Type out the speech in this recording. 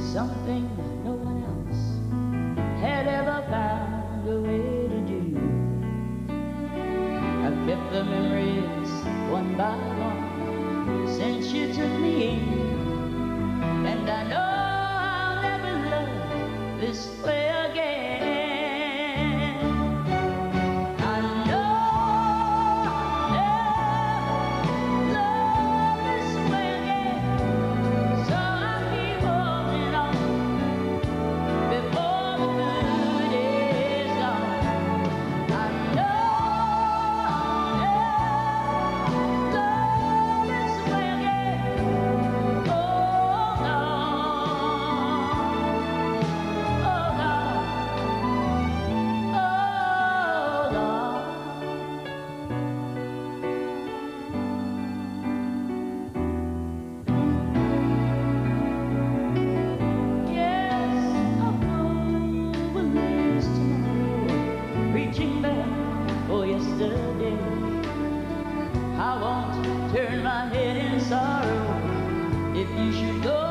something that no one else had ever found a way to do. I've kept the memories one by one since you took me in, and I know I'll never love this way. Yesterday. I won't turn my head in sorrow if you should go